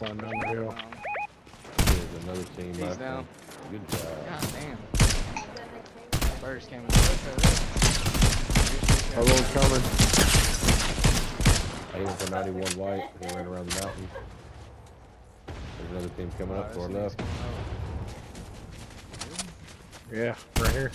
sliding down the hill. There's another team He's down. Him. Good job. God damn. Birds came in. Hello, coming. I even for 91 white. They ran around the mountain. There's another team coming oh, up to our left. Yeah, right here.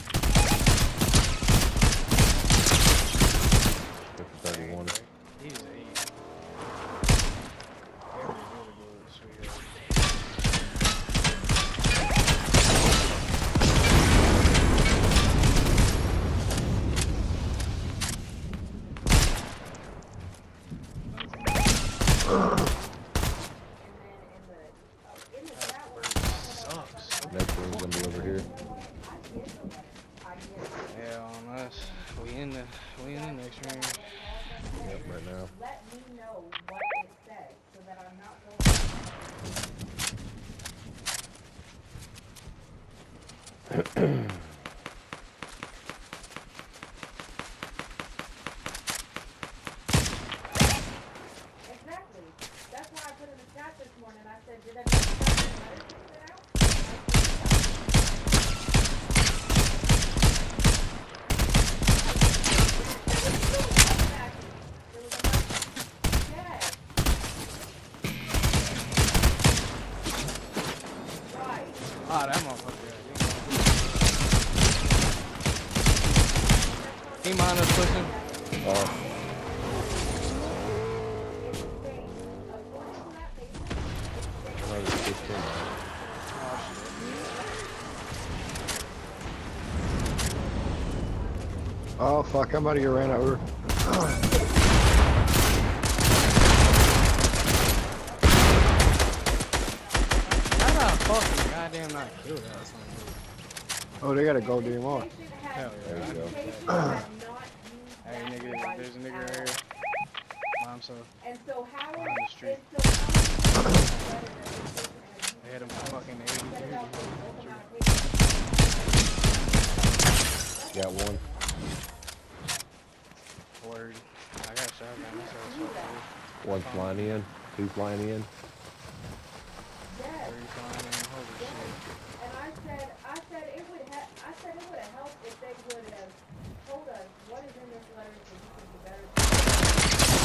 Pushing? Oh, Oh, fuck, I'm out of get ran over. How did I fucking goddamn not kill that Oh, they got a gold DMR. Hell There you go. Hey nigga, there's a nigga right here. Mom, so And so how On the street. and so they hit him fucking 80 Got one. Word. I got a shotgun. That's how it's fucked up. One flying in. Two flying in. Yes. Where you flying in? Holy shit. And I said, I said it would ha- I said it would have helped if they would have told us what is in this letter so we could be better.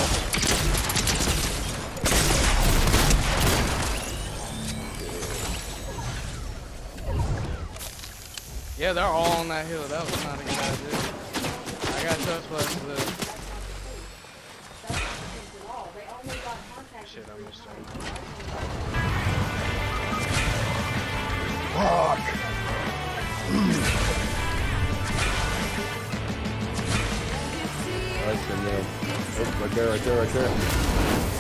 Yeah, they're all on that hill. That was not a good idea. I got touch plus the That's not at all. They only got contact. shit I missed. Fuck. Right in there. Oh, right there, right there, right there.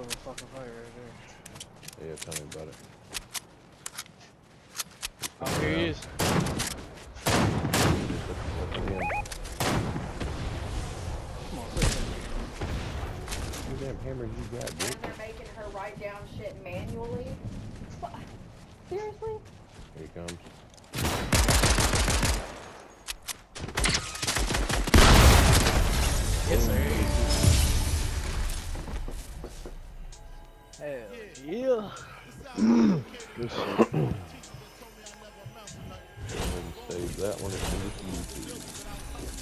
Of a fucking fight right there. Yeah, tell me about it. Oh, here he is. goddamn hammer you got, dude? And they're making her write down shit manually. Seriously? Here he comes. Yes, sir. Hell yeah. save that one if you